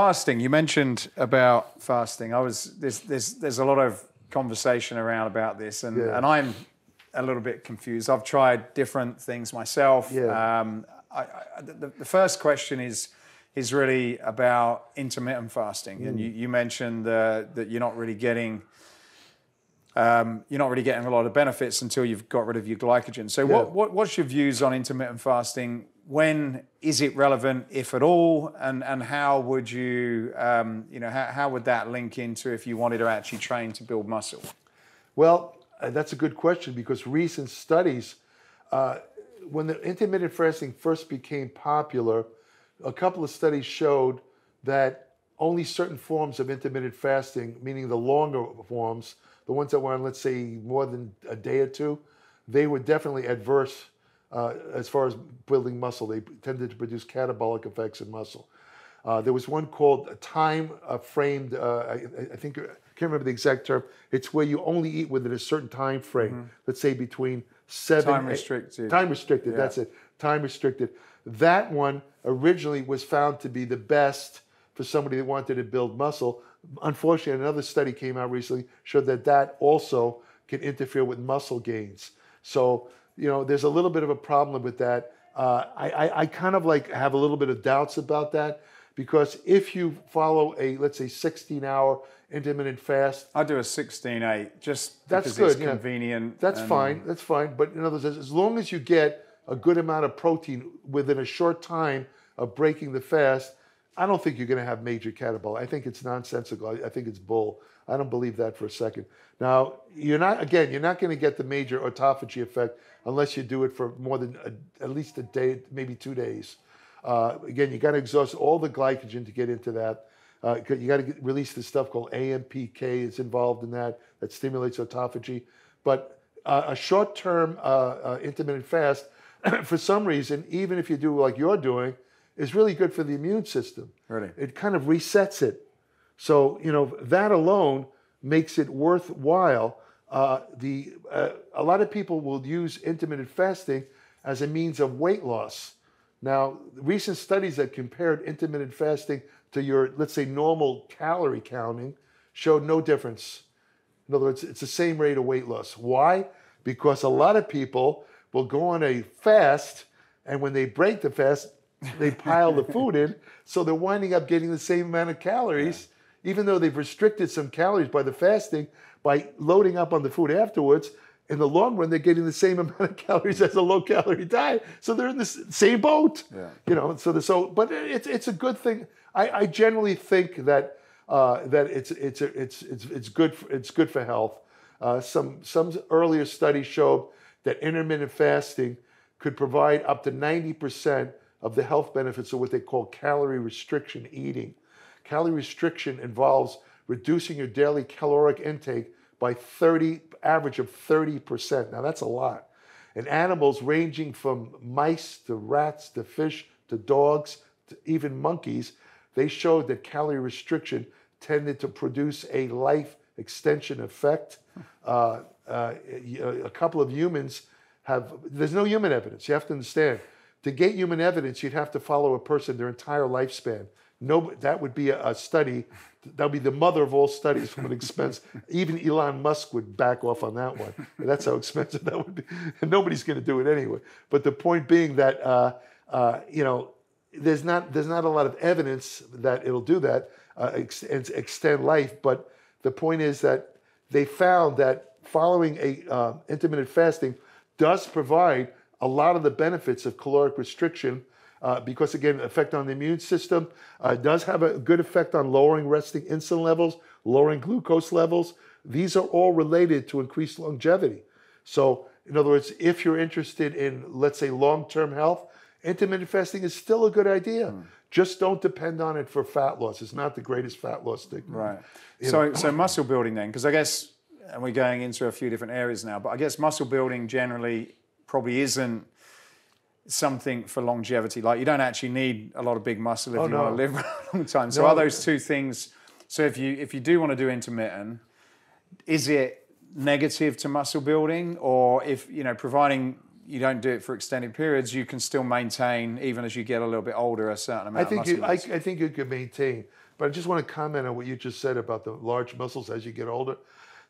fasting. You mentioned about fasting. I was there's there's there's a lot of conversation around about this, and Yeah. and I'm a little bit confused. I've tried different things myself. Yeah. Um, I, I, the, the first question is is really about intermittent fasting, Mm. and you, you mentioned uh, that you're not really getting. Um, you're not really getting a lot of benefits until you've got rid of your glycogen. So, Yeah. what, what, what's your views on intermittent fasting? When is it relevant, if at all? And, and how would you, um, you know, how, how would that link into if you wanted to actually train to build muscle? Well, uh, that's a good question because recent studies, uh, when the intermittent fasting first became popular, a couple of studies showed that only certain forms of intermittent fasting, meaning the longer forms, the ones that were on, let's say, more than a day or two, they were definitely adverse uh, as far as building muscle. They tended to produce catabolic effects in muscle. Uh, there was one called a time uh, framed. Uh, I, I think I can't remember the exact term. It's where you only eat within a certain time frame. Let's say between seven. Time eight- restricted. Time restricted. Yeah. That's it. Time restricted. That one originally was found to be the best for somebody that wanted to build muscle. Unfortunately, another study came out recently showed that that also can interfere with muscle gains. So you know, there's a little bit of a problem with that. Uh, I, I, I kind of like have a little bit of doubts about that because if you follow a let's say 16 hour intermittent fast, I do a 16-8 just That's because it's good, yeah. convenient. that's and- fine. That's fine. But in other words, as long as you get a good amount of protein within a short time of breaking the fast, I don't think you're going to have major catabolic. I think it's nonsensical. I, I think it's bull. I don't believe that for a second. Now, you're not again. You're not going to get the major autophagy effect unless you do it for more than a, at least a day, maybe two days. Uh, again, you got to exhaust all the glycogen to get into that. Uh, you got to release this stuff called AMPK. It's involved in that that stimulates autophagy. But uh, a short-term uh, uh, intermittent fast, for some reason, even if you do like you're doing, is really good for the immune system. Really? It kind of resets it. So you know that alone makes it worthwhile. Uh, the uh, a lot of people will use intermittent fasting as a means of weight loss. Now, recent studies that compared intermittent fasting to your, let's say, normal calorie counting showed no difference. In other words, it's the same rate of weight loss. Why? Because a lot of people will go on a fast, and when they break the fast, they pile the food in, so they're winding up getting the same amount of calories, even though they've restricted some calories by the fasting, by loading up on the food afterwards. In the long run, they're getting the same amount of calories as a low calorie diet, so they're in the same boat. Yeah. You know, so the, so, but it's it's a good thing. I, I generally think that uh, that it's it's it's it's it's good for, it's good for health. Uh, some some earlier studies showed that intermittent fasting could provide up to ninety percent of the health benefits of what they call calorie restriction eating. Calorie restriction involves reducing your daily caloric intake by 30 average of 30%. Now that's a lot. And animals ranging from mice to rats to fish to dogs to even monkeys, they showed that calorie restriction tended to produce a life extension effect. Uh, uh, a couple of humans have, there's no human evidence. You have to understand. To get human evidence, you'd have to follow a person their entire lifespan. No, that would be a, a study. That would be the mother of all studies from an expense. Even Elon Musk would back off on that one. That's how expensive that would be. And nobody's going to do it anyway. But the point being that uh, uh, you know, there's not there's not a lot of evidence that it'll do that, uh, ex- ex- extend life. But the point is that they found that following a uh, intermittent fasting does provide a lot of the benefits of caloric restriction uh, because again, effect on the immune system uh, does have a good effect on lowering resting insulin levels, lowering glucose levels. These are all related to increased longevity. So, in other words, if you're interested in, let's say, long-term health, intermittent fasting is still a good idea. Just don't depend on it for fat loss. It's not the greatest fat loss technique. Right. So, so muscle building then, because I guess, and we're going into a few different areas now, but I guess muscle building generally probably isn't something for longevity. Like you don't actually need a lot of big muscle if Oh, you no. want to live a long time. So No. are those two things? So if you if you do want to do intermittent, is it negative to muscle building, or if you know, providing you don't do it for extended periods, you can still maintain even as you get a little bit older a certain amount I think of muscle you, I? I think you could maintain. But I just want to comment on what you just said about the large muscles as you get older.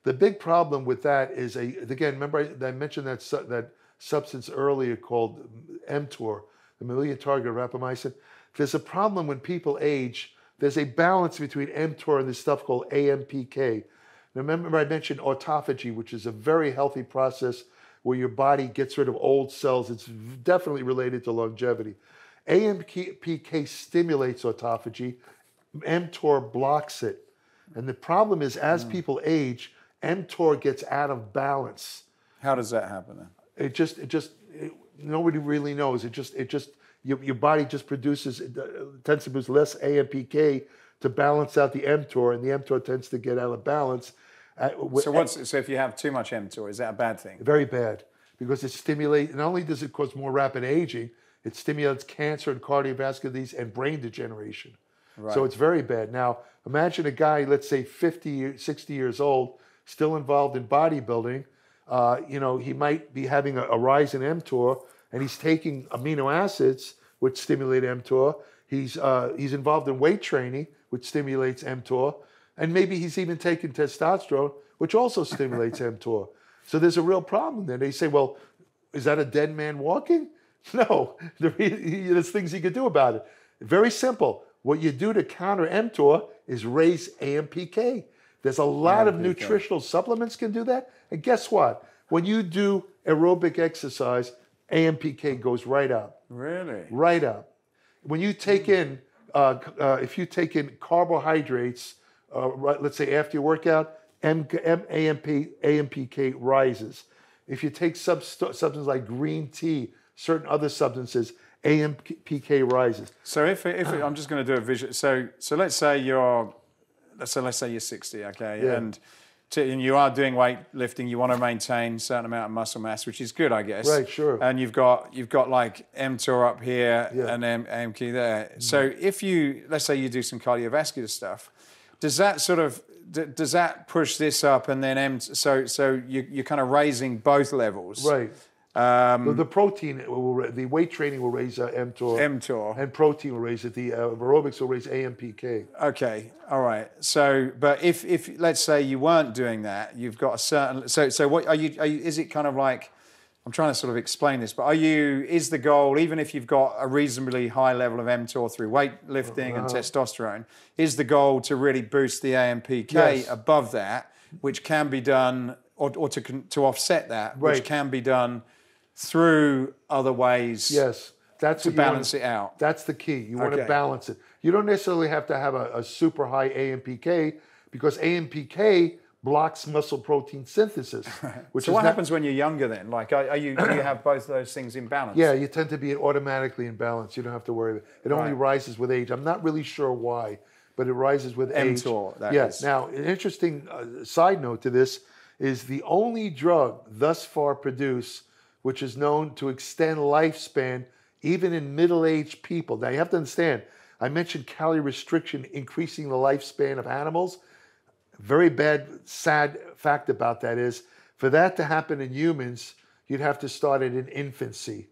The big problem with that is a again. Remember I, I mentioned that that substance earlier called mTOR, the mammalian target rapamycin. There's a problem when people age. There's a balance between mTOR and this stuff called AMPK. Now, remember I mentioned autophagy, which is a very healthy process where your body gets rid of old cells. It's definitely related to longevity. AMPK stimulates autophagy, mTOR blocks it. And the problem is, as hmm. people age, mTOR gets out of balance. How does that happen then? It just, it just, it, nobody really knows. It just, it just, your, your body just produces, it, uh, tends to produce less AMPK to balance out the mTOR, and the mTOR tends to get out of balance. Uh, So what's so if you have too much mTOR, is that a bad thing? very bad because it stimulates. Not only does it cause more rapid aging, it stimulates cancer and cardiovascular disease and brain degeneration. Right. So it's very bad. Now imagine a guy, let's say 50, 60 years old, still involved in bodybuilding. Uh, you know, he might be having a, a rise in mTOR, and he's taking amino acids which stimulate mTOR. He's uh, he's involved in weight training, which stimulates mTOR, and maybe he's even taking testosterone, which also stimulates mTOR. So there's a real problem there. They say, well, is that a dead man walking? No, there's things you could do about it. Very simple. What you do to counter mTOR is raise AMPK. There's a lot of nutritional supplements can do that. And guess what? When you do aerobic exercise, AMPK goes right up Really? right up. When you take in, uh, uh, if you take in carbohydrates, uh, right, let's say after your workout, M- M- AMP, AMPK rises. If you take sub- substances like green tea, certain other substances, AMPK rises. So if if I'm just going to do a visual. So so let's say you're, let's say let's say you're 60, okay, Yeah. and. To, and you are doing weightlifting. You want to maintain a certain amount of muscle mass, which is good, I guess. Right, sure. And you've got you've got like mTOR up here Yeah. and M- AMK there. Mm-hmm. So if you let's say you do some cardiovascular stuff, does that sort of d- does that push this up and then M? So so you, you're kind of raising both levels, Right. Um, the, the protein, will, the weight training will raise uh, mTOR, mTOR. and protein will raise it. The uh, aerobics will raise AMPK. Okay, all right. So, but if if let's say you weren't doing that, you've got a certain. So so what are you? Are you is it kind of like? I'm trying to sort of explain this, but are you? Is the goal even if you've got a reasonably high level of mTOR through weightlifting and testosterone, is the goal to really boost the AMPK Yes. above that, which can be done, or, or to to offset that, Right. which can be done through other ways Yes, that's to you wanna- balance it out. That's the key. You want to Okay. balance it. You don't necessarily have to have a, a super high AMPK because AMPK blocks muscle protein synthesis. Which So is what not- happens when you're younger then? Like, are, are you do you have both those things in balance? Yeah, you tend to be automatically in balance. You don't have to worry. It only Right. rises with age. I'm not really sure why, but it rises with age. mTOR, yes. is. Now, an interesting uh, side note to this is the only drug thus far produced which is known to extend lifespan even in middle-aged people. Now, you have to understand. I mentioned calorie restriction increasing the lifespan of animals very bad, sad fact about that is for that to happen in humans, you'd have to start it in infancy.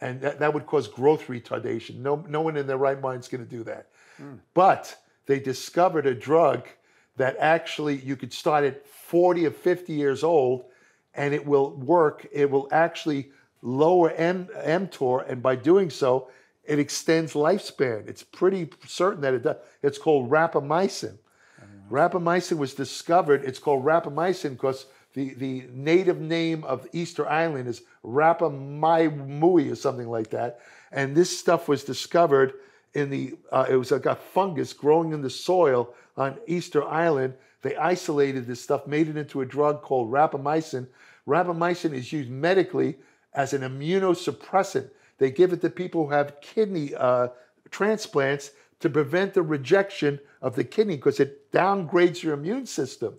And that, that would cause growth retardation. No, no one in their right mind is going to do that. Hmm. But they discovered a drug that actually you could start at 40 or 50 years old and it will work. It will actually lower M, mTOR, and by doing so, it extends lifespan. It's pretty certain that it does. It's called rapamycin. Rapamycin was discovered. It's called rapamycin because the, the native name of Easter Island is Rapamaimui or something like that. And this stuff was discovered in the, uh, it was like a fungus growing in the soil on Easter Island. They isolated this stuff, made it into a drug called rapamycin. Rapamycin is used medically as an immunosuppressant. They give it to people who have kidney uh, transplants to prevent the rejection of the kidney because it downgrades your immune system.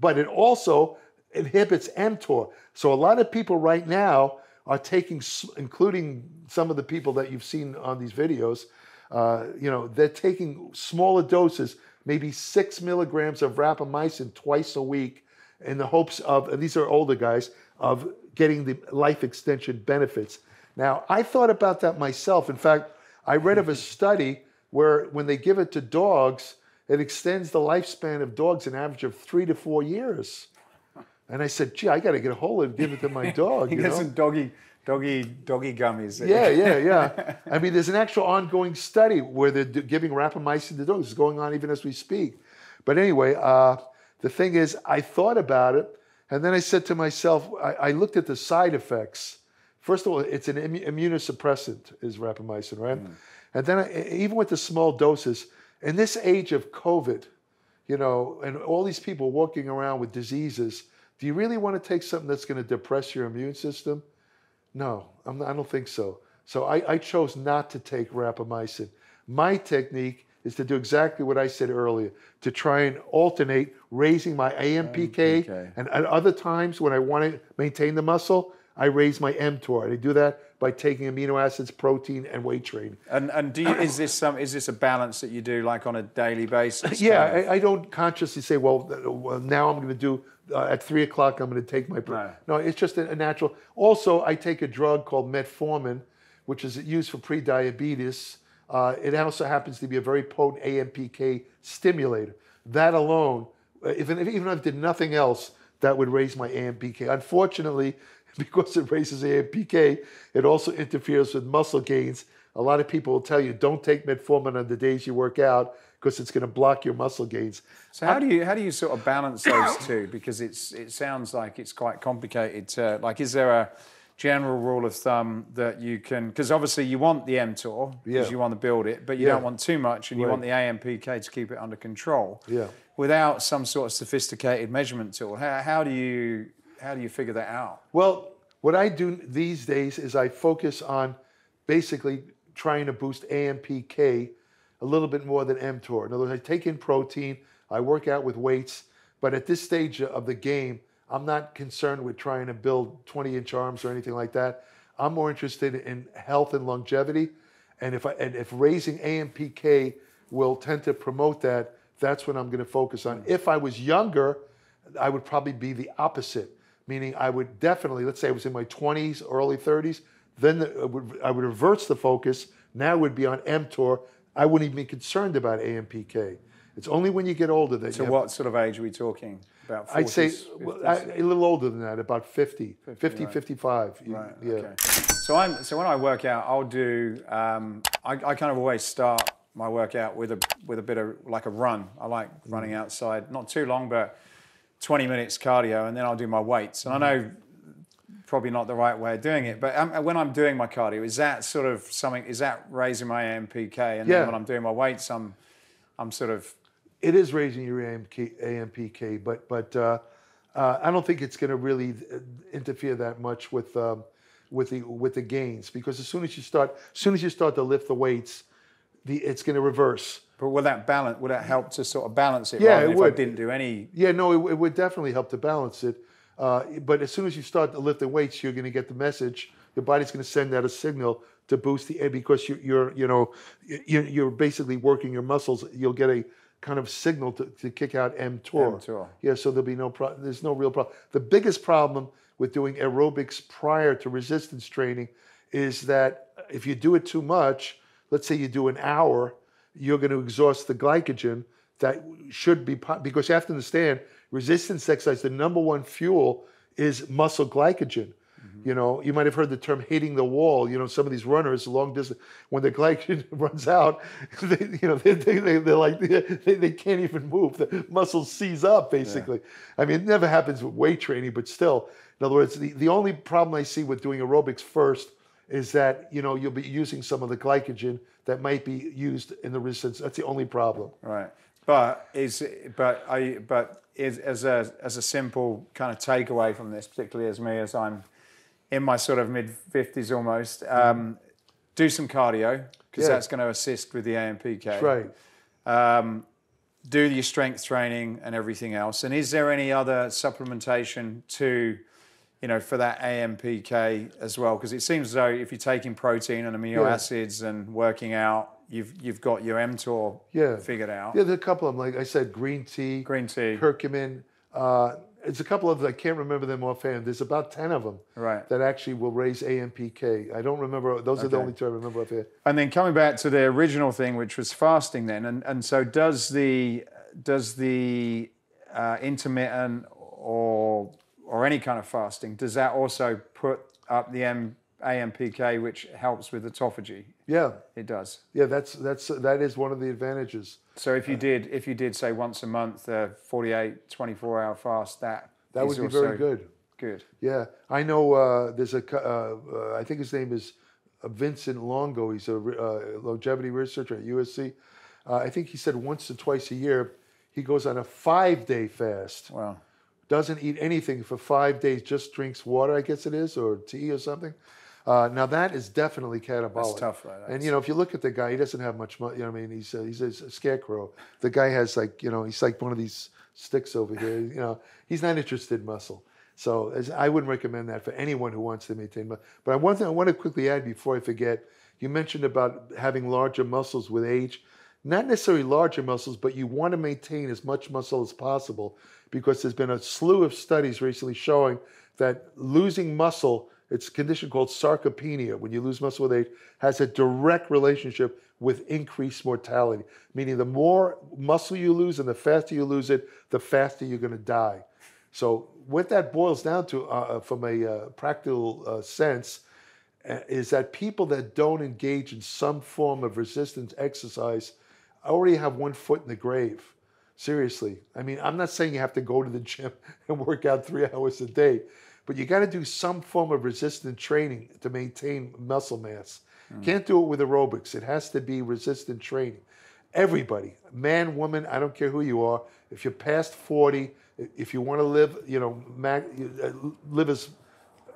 But it also inhibits mTOR. So a lot of people right now are taking, including some of the people that you've seen on these videos, uh, you know, they're taking smaller doses, maybe six milligrams of rapamycin twice a week, in the hopes of, and these are older guys, of getting the life extension benefits. Now, I thought about that myself. In fact, I read of a study where when they give it to dogs, it extends the lifespan of dogs an average of three to four years. And I said, gee, I got to get a hold of it and give it to my dog. He you got know? some doggy, doggy, doggy gummies. Yeah, yeah, yeah. I mean, there's an actual ongoing study where they're giving rapamycin to dogs. It's going on even as we speak. But anyway, uh, the thing is, I thought about it, and then I said to myself, I, I looked at the side effects. First of all, it's an immu- immunosuppressant, is rapamycin, right? And then I, even with the small doses, in this age of COVID, you know, and all these people walking around with diseases, do you really want to take something that's going to depress your immune system? No, I'm, I don't think so. So I, I chose not to take rapamycin. My technique is to do exactly what I said earlier, to try and alternate raising my AMPK, AMPK. and at other times when I want to maintain the muscle, I raise my mTOR. And I do that by taking amino acids, protein, and weight training. And and do you, is this some is this a balance that you do like on a daily basis? Yeah. I, I don't consciously say, well, well now I'm going to do uh, at three o'clock. I'm going to take my. Pro-. No. No, it's just a, a natural. Also, I take a drug called metformin, which is used for pre-diabetes. Uh, it also happens to be a very potent AMPK stimulator. That alone, uh, even if, even if I did nothing else, that would raise my AMPK. Unfortunately, because it raises AMPK, it also interferes with muscle gains. A lot of people will tell you don't take metformin on the days you work out because it's going to block your muscle gains. So how do you how do you sort of balance those two? Because it's it sounds like it's quite complicated. To, like, is there a general rule of thumb that you can? Because obviously you want the mTOR because Yeah. you want to build it, but you Yeah. don't want too much, and you want the AMPK to keep it under control. Yeah. Without some sort of sophisticated measurement tool, how, how do you how do you figure that out? Well, what I do these days is I focus on basically trying to boost AMPK a little bit more than mTOR. In other words, I take in protein, I work out with weights, but at this stage of the game, I'm not concerned with trying to build 20 inch arms or anything like that. I'm more interested in health and longevity. And if, I, and if raising AMPK will tend to promote that, that's what I'm going to focus on. If I was younger, I would probably be the opposite, meaning I would definitely, let's say I was in my 20s, early 30s, then the, I, would, I would reverse the focus. Now would be on mTOR. I wouldn't even be concerned about AMPK. It's only when you get older that So what sort of age are we talking? About 40s, I'd say 50s? well, I, a little older than that, about 50, 50, right. 55. You- Right. Yeah. Okay. So I'm so when I work out, I'll do. Um, I, I kind of always start my workout with a with a bit of like a run. I like running outside, not too long, but 20 minutes cardio, and then I'll do my weights. And I know probably not the right way of doing it, but um, when I'm doing my cardio, is that sort of something? Is that raising my AMPK? And Yeah. then when I'm doing my weights, I'm I'm sort of it is raising your AMK, AMPK, but but uh, uh, I don't think it's going to really uh, interfere that much with um, with the with the gains because as soon as you start as soon as you start to lift the weights, the it's going to reverse. But will that balance? Would that help to sort of balance it? Yeah, it if I would. didn't do any. Yeah, no, it, it would definitely help to balance it. Uh, but as soon as you start to lift the weights, you're going to get the message. Your body's going to send out a signal to boost the because you, you're you know you're, you're basically working your muscles. You'll get a kind of signal to, to kick out mTOR. mTOR. Yeah, so there'll be no pro- there's no real problem. The biggest problem with doing aerobics prior to resistance training is that if you do it too much, let's say you do an hour, you're going to exhaust the glycogen that should be because you have to understand resistance exercise. The number one fuel is muscle glycogen. Mm-hmm. You know, you might have heard the term hitting the wall. You know, some of these runners, long distance, when the glycogen runs out, they, you know, they, they, they, they're like, they, they can't even move. The muscles seize up, basically. I mean, it never happens with weight training, but still. In other words, the, the only problem I see with doing aerobics first is that, you know, you'll be using some of the glycogen that might be used in the resistance. That's the only problem. Right. But is but I but is as a as a simple kind of takeaway from this, particularly as me as I'm in my sort of mid fifties almost, um, do some cardio because Yeah. that's going to assist with the AMPK. That's Right. Um, do your strength training and everything else. And is there any other supplementation to, you know, for that AMPK as well? Because it seems as though if you're taking protein and amino Yeah. acids and working out, you've you've got your mTOR Yeah. figured out. Yeah, there's a couple of them. Like I said, green tea, Green tea. curcumin, uh, it's a couple of them. I can't remember them offhand. There's about ten of them Right. that actually will raise AMPK. I don't remember. Those are the only two I remember offhand. And then coming back to the original thing, which was fasting, then, and, and so does the does the uh, intermittent or or any kind of fasting does that also put up the M, AMPK, which helps with autophagy? Yeah, It does. yeah. That's that's that is one of the advantages. So if you did if you did say once a month, a 48, 24 hour fast, that That would be very good. Good. Yeah, I know. Uh, there's a. Uh, uh, I think his name is uh, Vincent Longo. He's a uh, longevity researcher at USC. Uh, I think he said once or twice a year he goes on a five-day fast. Wow. Doesn't eat anything for five days. Just drinks water, I guess it is, or tea or something. Uh, now that is definitely catabolic. That's tough, though. And you know, if you look at the guy, he doesn't have much money. You know, what I mean, he's a, he's a scarecrow. The guy has like, you know, he's like one of these sticks over here. You know, he's not interested in muscle. So as, I wouldn't recommend that for anyone who wants to maintain muscle. But one thing I want to quickly add before I forget, you mentioned about having larger muscles with age. Not necessarily larger muscles, but you want to maintain as much muscle as possible because there's been a slew of studies recently showing that losing muscle, it's a condition called sarcopenia, when you lose muscle with age, has a direct relationship with increased mortality. Meaning the more muscle you lose and the faster you lose it, the faster you're going to die. So what that boils down to, uh, from a uh, practical uh, sense, uh, is that people that don't engage in some form of resistance exercise already have one foot in the grave. Seriously. I mean, I'm not saying you have to go to the gym and work out three hours a day, but you got to do some form of resistant training to maintain muscle mass. Can't do it with aerobics. It has to be resistant training. Everybody, man, woman, I don't care who you are. If you're past 40, if you want to live, you know, uh, live as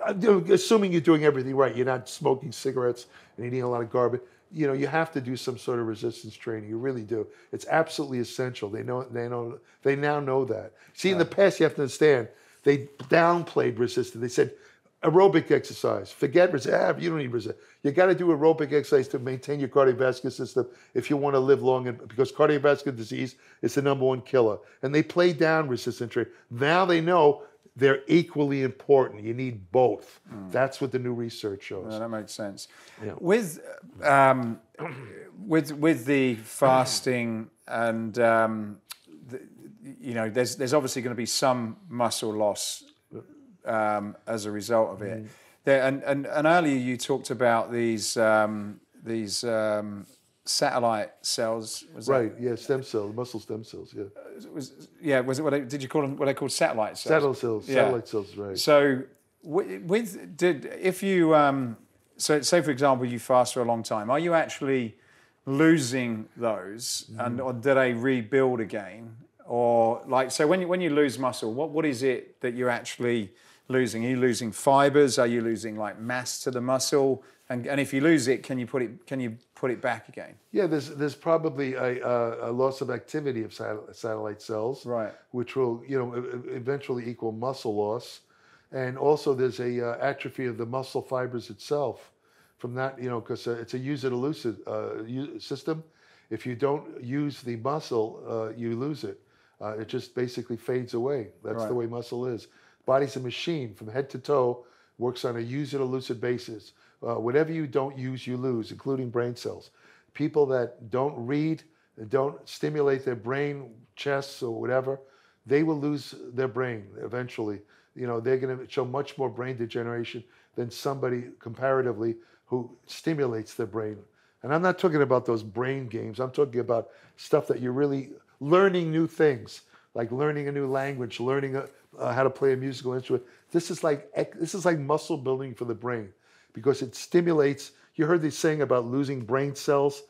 uh, assuming you're doing everything right, you're not smoking cigarettes and eating a lot of garbage. You know, you have to do some sort of resistance training. You really do. It's absolutely essential. They know. They know. They now know that. See, in the past, you have to understand. They downplayed resistance. They said aerobic exercise. Forget resistance. Ah, you don't need resistance. You got to do aerobic exercise to maintain your cardiovascular system if you want to live long. And because cardiovascular disease is the number one killer, and they play down resistance training. Now they know they're equally important. You need both. That's what the new research shows. No, that makes sense. Yeah. With um, with with the fasting and um, you know, there's there's obviously going to be some muscle loss um, as a result of it. There, and, and and earlier you talked about these um, these um, satellite cells. Was that- Right? Yeah, stem cells, muscle stem cells. Yeah, was yeah. Was it what they, did you call them? What they called satellite cells? satellite cells, Yeah. satellite cells. Right. So wi- with did if you um, so say for example you fast for a long time, are you actually losing those, and or do they rebuild again, or like so when you when you lose muscle, what what is it that you're actually losing? Are you losing fibers? Are you losing like mass to the muscle? And and if you lose it, can you put it can you put it back again? Yeah, there's there's probably a, a, a loss of activity of satellite cells, Right. Which will you know eventually equal muscle loss, and also there's a uh, atrophy of the muscle fibers itself. From that, you know, because uh, it's a use it or lose it uh, system. If you don't use the muscle, uh, you lose it. Uh, it just basically fades away. That's the way muscle is. Body's a machine from head to toe, works on a use it or lose it basis. Uh, whatever you don't use, you lose, including brain cells. People that don't read, don't stimulate their brain, chests, or whatever, they will lose their brain eventually. You know, they're going to show much more brain degeneration than somebody comparatively who stimulates their brain. And I'm not talking about those brain games. I'm talking about stuff that you're really learning new things, like learning a new language, learning a, uh, how to play a musical instrument. This is like this is like muscle building for the brain because it stimulates. You heard this saying about losing brain cells.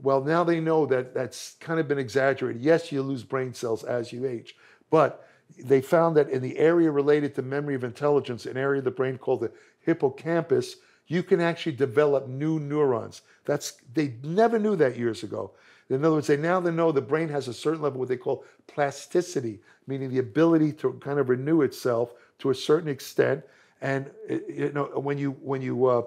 Well, now they know that that's kind of been exaggerated. Yes, you lose brain cells as you age, but they found that in the area related to memory of intelligence, an area of the brain called the hippocampus, you can actually develop new neurons. That's they never knew that years ago. In other words, they now they know the brain has a certain level what they call plasticity, meaning the ability to kind of renew itself to a certain extent. And you know when you when you uh,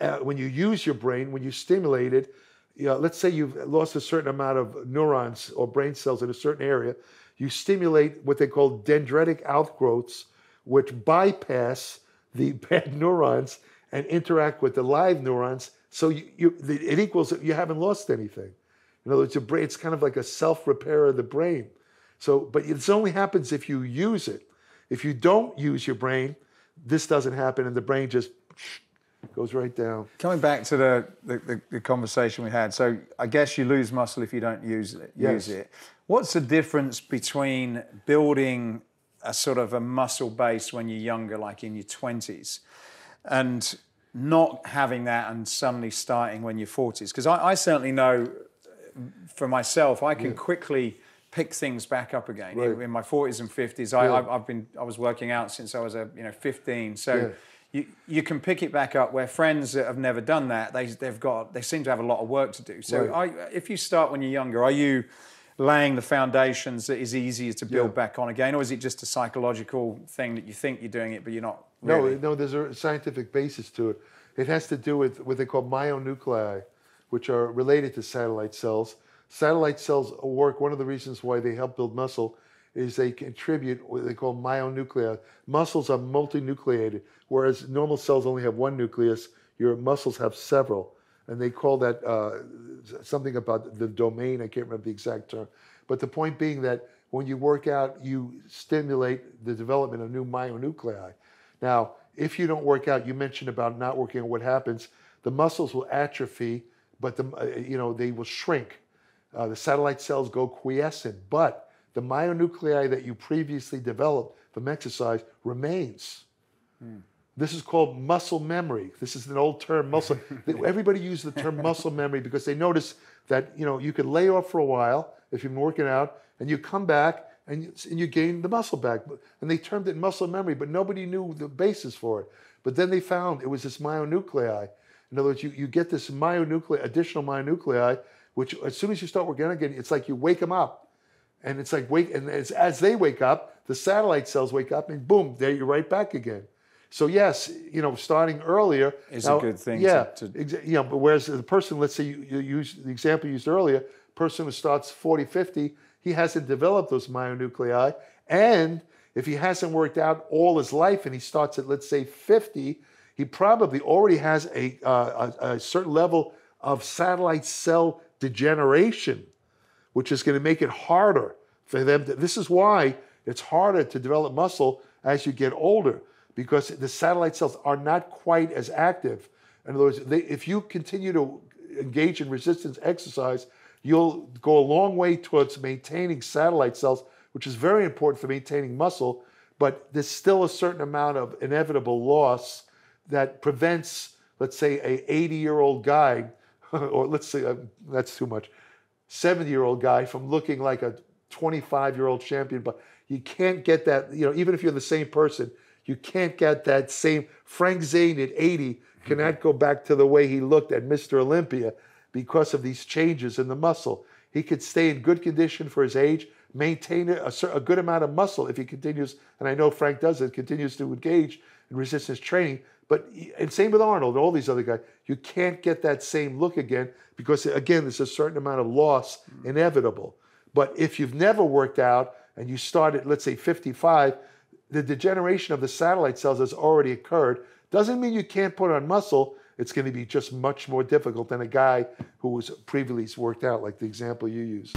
uh, when you use your brain, when you stimulate it, you know, let's say you've lost a certain amount of neurons or brain cells in a certain area, you stimulate what they call dendritic outgrowths, which bypass the bad neurons and interact with the live neurons. So you, you, it equals you haven't lost anything. In other words, brain, it's kind of like a self repair of the brain. So, but it only happens if you use it. If you don't use your brain, this doesn't happen, and the brain just goes right down. Coming back to the, the, the, conversation we had, so I guess you lose muscle if you don't use it. Yes. Use it. What's the difference between building a sort of a muscle base when you're younger, like in your 20s, and not having that and suddenly starting when you're 40s? Because I, I, certainly know for myself, I can yeah. quickly pick things back up again. Right. In, in, my 40s and 50s, I, yeah. have been I was working out since I was a you know 15. So. Yeah you, you can pick it back up where friends that have never done that they, they've got they seem to have a lot of work to do so right. I, if you start when you're younger are you laying the foundations that is easier to build yeah. back on again or is it just a psychological thing that you think you're doing it but you're not really? no no there's a scientific basis to it it has to do with what they call myonuclei which are related to satellite cells satellite cells work one of the reasons why they help build muscle is they contribute what they call myonuclei. Muscles are multinucleated, whereas normal cells only have one nucleus. Your muscles have several, and they call that uh, something about the domain. I can't remember the exact term, but the point being that when you work out, you stimulate the development of new myonuclei. Now, if you don't work out, you mentioned about not working out. What happens? The muscles will atrophy, but the uh, you know they will shrink. Uh, the satellite cells go quiescent, but the myonuclei that you previously developed from exercise remains. Hmm. This is called muscle memory. This is an old term, muscle. Everybody uses the term muscle memory because they notice that you know you could lay off for a while if you've been working out, and you come back and you, and you gain the muscle back. And they termed it muscle memory, but nobody knew the basis for it. But then they found it was this myonuclei. In other words, you, you get this myonuclei, additional myonuclei, which as soon as you start working again, it's like you wake them up and it's like wake, and as, as they wake up, the satellite cells wake up, and boom, there you're right back again. So yes, you know, starting earlier is now, a good thing. Yeah, to, to... You know, but whereas the person, let's say you, you use the example you used earlier, person who starts 40, 50, he hasn't developed those myonuclei, and if he hasn't worked out all his life and he starts at let's say 50, he probably already has a, uh, a, a certain level of satellite cell degeneration which is going to make it harder for them. To, this is why it's harder to develop muscle as you get older because the satellite cells are not quite as active. In other words, they, if you continue to engage in resistance exercise, you'll go a long way towards maintaining satellite cells, which is very important for maintaining muscle. But there's still a certain amount of inevitable loss that prevents, let's say, a 80 year old guy, or let's say uh, that's too much, 70 year old guy from looking like a 25 year old champion. But you can't get that, you know, even if you're the same person, you can't get that same. Frank Zane at 80 cannot go back to the way he looked at Mr. Olympia because of these changes in the muscle. He could stay in good condition for his age, maintain a, a good amount of muscle if he continues, and I know Frank does it, continues to engage in resistance training. But and same with Arnold and all these other guys. You can't get that same look again because again, there's a certain amount of loss mm. inevitable. But if you've never worked out and you start at let's say 55, the degeneration of the satellite cells has already occurred. Doesn't mean you can't put on muscle. It's going to be just much more difficult than a guy who was previously worked out, like the example you used.